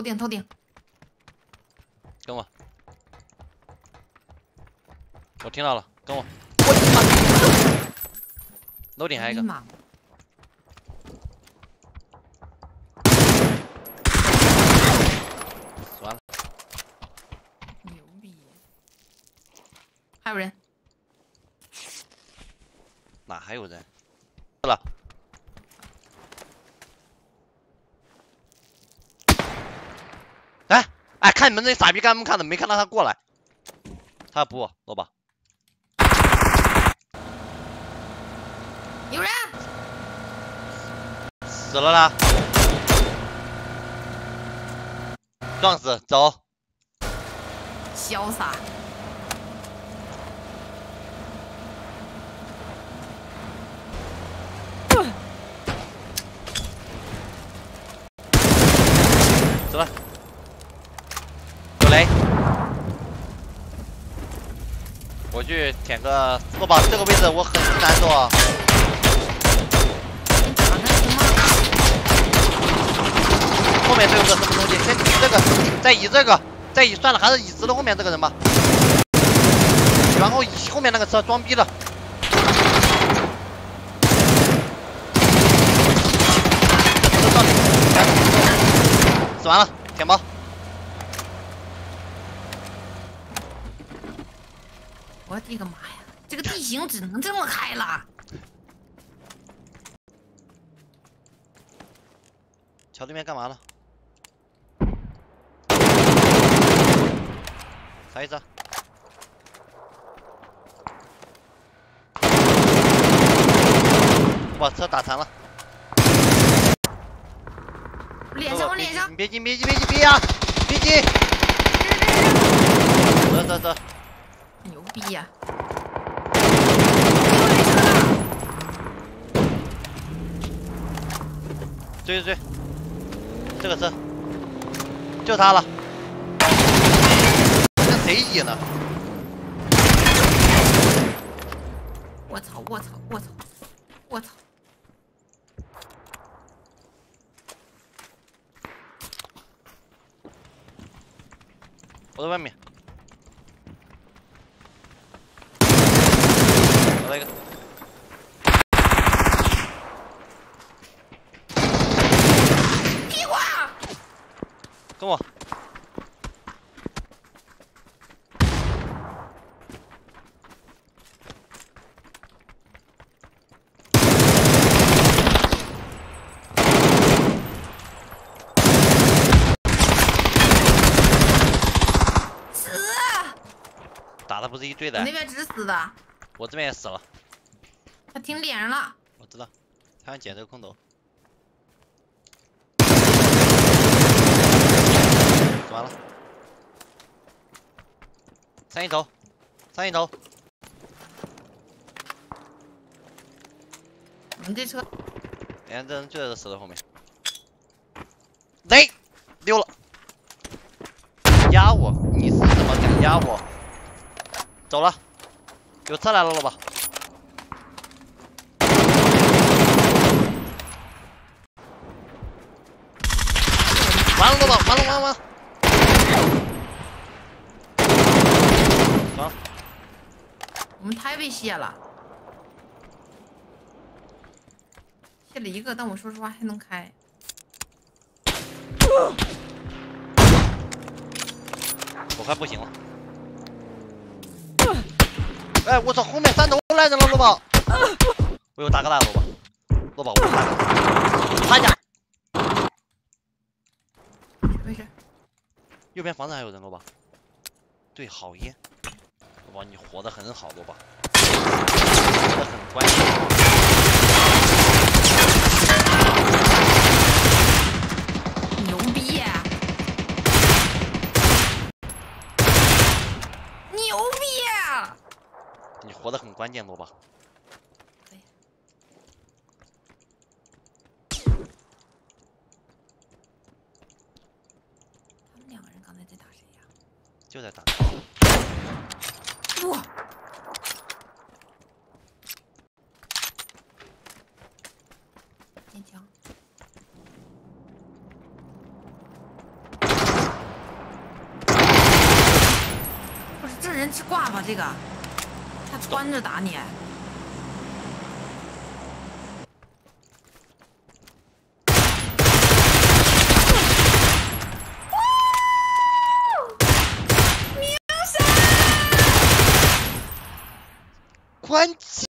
头顶头顶，跟我，我听到了，跟我。楼顶还有一个，完了，牛逼！还有人？哪还有人？了。哎哎，看你们这傻逼干么看的？没看到他过来。他不，走吧。有人。死了啦！撞死，走。潇洒。走了。雷，我去舔个落宝，这个位置我很难做。后面这有个什么东西？先移这个，再移这个，再移算了，还是移直了后面这个人吧。然后移后面那个车装逼了。死完了，舔包。我的个妈呀！这个地形只能这么开了。桥对面干嘛了？啥意思？把车打残了。脸上，我脸上。你别急，别急，别急，别呀！别急。走走走。牛逼呀！追追追！这个车，就他了。这谁野呢？我操！我操！我操！我操！我在外面。来一个，屁股，跟我。死！打的不是一队的。那边只死的。我这边也死了，他停脸上了。我知道，他想捡这个空投。完了，三一头，三一头。我们这车，哎，这人就在这石头后面。雷，溜了，压我，你是怎么敢压我？走了。有车来了，老板。完了，老板，完了，完了，完了。走。我们太被卸了，卸了一个，但我说实话还能开。我快不行了。哎，我操！后面山头来人了，萝卜。我又打个大萝卜，萝卜，我打个，趴下。没事。右边房子还有人，萝卜。对，好烟。萝卜，你活得很好，萝卜。你活得很关键，多吧？他们两个人刚才在打谁呀？就在打。哇！坚强。不是这人是挂吗？这个？他穿着打你。关机。